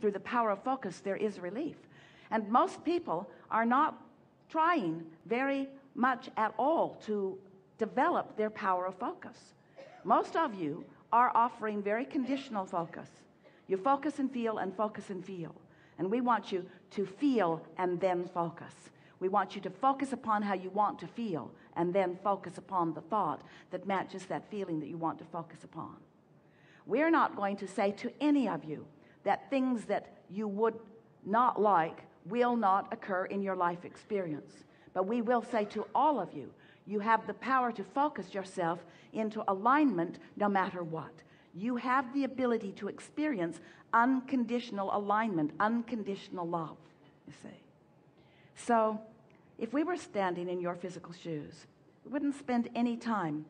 through the power of focus there is relief. And most people are not trying very much at all to develop their power of focus. Most of you are offering very conditional focus. You focus and feel and focus and feel. And we want you to feel and then focus. We want you to focus upon how you want to feel and then focus upon the thought that matches that feeling that you want to focus upon. We're not going to say to any of you that things that you would not like will not occur in your life experience. But we will say to all of you you have the power to focus yourself into alignment no matter what. You have the ability to experience unconditional alignment unconditional love you see. So if we were standing in your physical shoes we wouldn't spend any time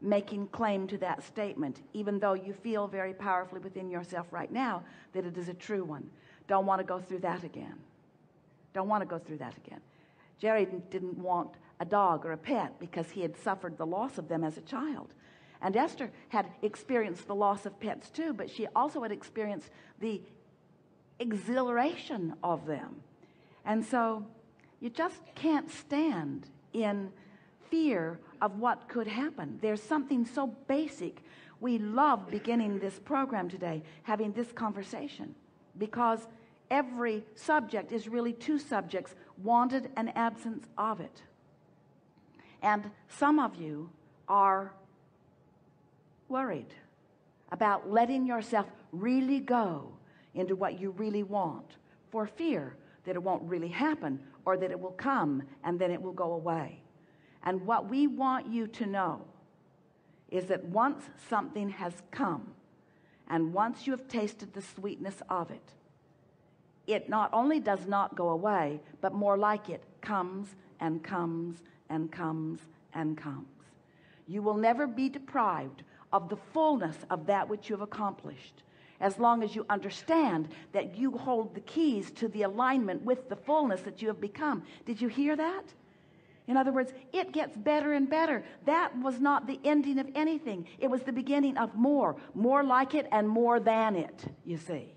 making claim to that statement even though you feel very powerfully within yourself right now that it is a true one. Don't want to go through that again. Don't want to go through that again. Jerry didn't want a dog or a pet because he had suffered the loss of them as a child. And Esther had experienced the loss of pets too but she also had experienced the exhilaration of them. And so you just can't stand in fear of what could happen. There's something so basic. We love beginning this program today having this conversation because every subject is really two subjects wanted and absence of it. And some of you are worried about letting yourself really go into what you really want for fear that it won't really happen or that it will come and then it will go away and what we want you to know is that once something has come and once you have tasted the sweetness of it it not only does not go away but more like it comes and comes and comes and comes. You will never be deprived of the fullness of that which you have accomplished as long as you understand that you hold the keys to the alignment with the fullness that you have become. Did you hear that in other words it gets better and better. That was not the ending of anything. It was the beginning of more more like it and more than it you see